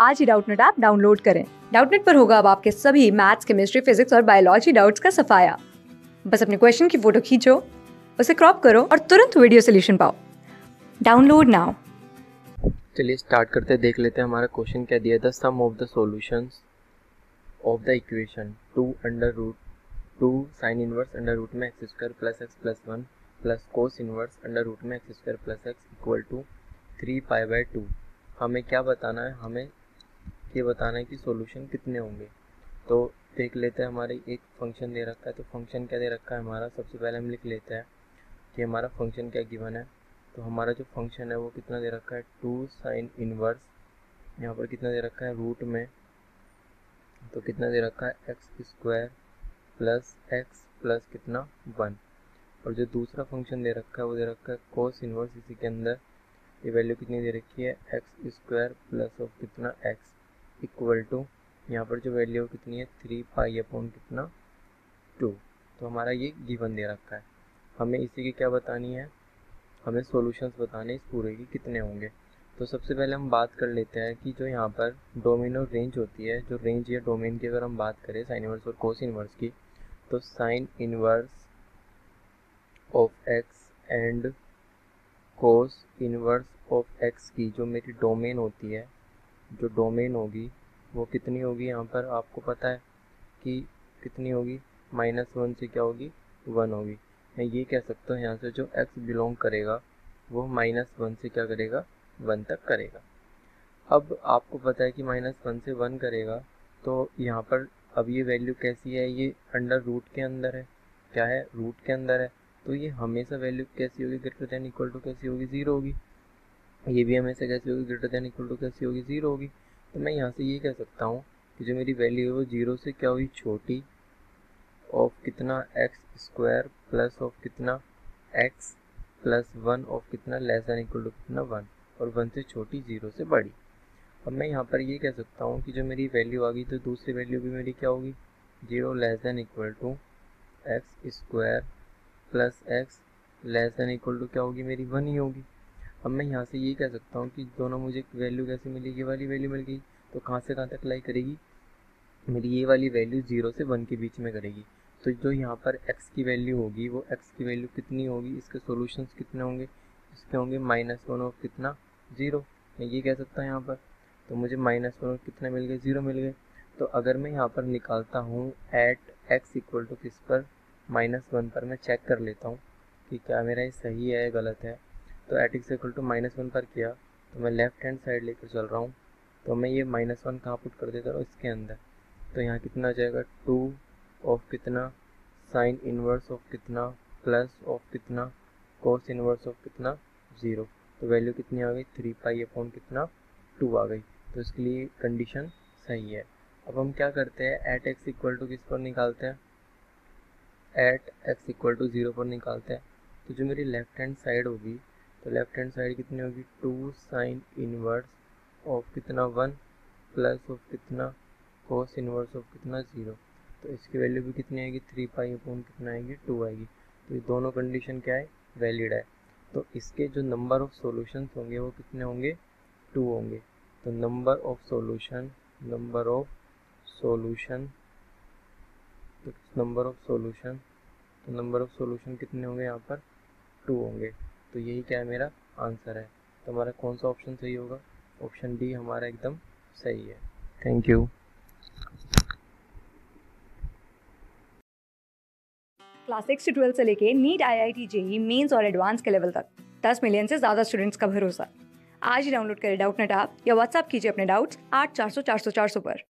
आज ही Doubtnut app download करें। डाउटनेट पर होगा अब आपके सभी मैथ्स, केमिस्ट्री, फिजिक्स और बायोलॉजी डाउट्स का सफाया। बस अपने क्वेश्चन की फ़ोटो खींचो, उसे क्रॉप करो और तुरंत वीडियो सोल्यूशन पाओ। Download now. चलिए स्टार्ट करते देख लेते हैं हमारा क्वेश्चन क्या दिया था sum of the solutions of the equation two under root, two sine inverse under root में x square plus x plus one plus cos inverse under root में x square plus x equal to three pi by two. हमें क्या बताना है? हमें ये बताना है कि सॉल्यूशन कितने होंगे? तो देख लेते हैं हमारे एक फ़ंक्शन दे रखा है तो फ़ंक्शन क्या दे रखा है हमारा? सबसे पहले हम लिख लेते हैं कि हमारा फ़ंक्शन क्या गिवन है। तो हमारा जो फ़ंक्शन है वो कितना दे रखा है? टू साइन इनवर्स यहाँ पर कितना दे रखा है? रूट में। तो कितना दे रखा है? X square plus x plus कितना? वन और जो दूसरा फ़ंक्शन दे रखा है, वो दे रखा है कोस इनवर्स इसी के अंदर ये वैल्यू कितनी दे रखी है? एक्स स्क्वायर प्लस ऑफ़ कितना? एक्स इक्वल टू यहाँ पर जो वैल्यू कितनी है? थ्री पाई अपॉन कितना? टू तो हमारा ये गिवन दे रखा है। हमें इसी की क्या बतानी है? हमें सॉल्यूशंस बताने इस पूरे की कितने होंगे। तो सबसे पहले हम बात कर लेते हैं कि जो यहाँ पर डोमेन और रेंज होती है, जो रेंज या डोमेन की अगर हम बात करें साइन इनवर्स और कोस इनवर्स की तो sine inverse of x and cos inverse of x की जो मेरी डोमेन होती है जो डोमेन होगी, वो कितनी होगी यहाँ पर? आपको पता है कि कितनी होगी? माइनस वन से क्या होगी? वन होगी। मैं ये कह सकता हूँ यहाँ से जो एक्स बिलोंग करेगा, वो माइनस वन से क्या करेगा? वन तक करेगा। अब आपको पता है कि माइनस वन से वन करेगा तो यहाँ पर अब ये वैल्यू कैसी है? ये अंडर रूट के अंदर है। क्या है? रूट के अंदर है। तो ये हमेशा वैल्यू कैसी होगी? ग्रेटर देन इक्वल टू कैसी होगी? ज़ीरो होगी। ये भी हमेशा कैसी होगी ग्रेटर देन इक्वल टू कैसी होगी? ज़ीरो होगी। तो मैं यहाँ से ये कह सकता हूँ कि जो मेरी वैल्यू है वो ज़ीरो से क्या हुई? छोटी। ऑफ़ कितना एक्स स्क्वायर प्लस ऑफ़ कितना एक्स प्लस वन ऑफ़ कितना लेस देन इक्वल टू कितना वन और वन से छोटी ज़ीरो से बड़ी। अब मैं यहाँ पर ये कह सकता हूँ कि जो मेरी वैल्यू आ गई तो दूसरी वैल्यू भी मेरी क्या होगी? Zero less than equal to x square plus x less than equal to क्या होगी? मेरी वन ही होगी। अब मैं यहाँ से ये कह सकता हूँ कि दोनों मुझे वैल्यू कैसे मिली? ये वाली वैल्यू मिल गई तो कहाँ से कहाँ तक लाई करेगी? मेरी ये वाली वैल्यू ज़ीरो से वन के बीच में करेगी। तो जो यहाँ पर एक्स की वैल्यू होगी, वो एक्स की वैल्यू कितनी होगी? इसके सॉल्यूशंस कितने होंगे? इसके होंगे माइनस वन और कितना? ज़ीरो मैं ये कह सकता हूँ यहाँ पर। तो मुझे माइनस वन ऑफ़ कितने मिल गए? ज़ीरो मिल गए। तो अगर मैं यहाँ पर निकालता हूँ एट एक्स इक्वल टू किस पर? माइनस वन पर मैं चेक कर लेता हूँ कि क्या मेरा ये सही है गलत है। तो at x equal to minus one पर किया तो मैं लेफ़्ट हैंड साइड लेकर चल रहा हूँ। तो मैं ये माइनस वन कहाँ पुट कर देता हूँ? इसके अंदर। तो यहाँ कितना आ जाएगा? टू ऑफ़ कितना साइन इनवर्स ऑफ़ कितना प्लस ऑफ़ कितना कोस इनवर्स ऑफ़ कितना ज़ीरो तो वैल्यू कितनी आ गई? थ्री पाई अपॉन कितना टू आ गई। तो इसके लिए कंडीशन सही है। अब हम क्या करते हैं? एट एक्स इक्वल टू किस पर निकालते हैं? At x equal to zero पर निकालते हैं। तो जो मेरी लेफ़्ट हैंड साइड होगी तो लेफ़्ट हैंड साइड कितनी होगी? टू साइन इनवर्स ऑफ़ कितना वन प्लस ऑफ़ कितना कोस इनवर्स ऑफ़ कितना ज़ीरो तो इसकी वैल्यू भी कितनी आएगी? थ्री पाई अपॉन कितना आएगी? टू आएगी. तो ये दोनों कंडीशन क्या है? वैलिड है. तो इसके जो नंबर ऑफ़ सॉल्यूशंस होंगे, वो कितने होंगे? टू होंगे. तो number of solution number of solution number of solution तो नंबर ऑफ़ सॉल्यूशन कितने होंगे यहाँ पर? टू होंगे. तो यही क्या है मेरा आंसर है। तो हमारा कौन सा ऑप्शन सही होगा? ऑप्शन डी हमारा एकदम सही है। थैंक यू क्लास सिक्स से ट्वेल्थ से लेके NEET I I T JEE mains और एडवांस के लेवल तक। दस मिलियन से ज़्यादा स्टूडेंट्स का भरोसा। आज ही डाउनलोड करें डाउट नेट आप या व्हाट्सअप कीजिए अपने डाउट्स आठ चार सौ चार सौ चार सौ पर।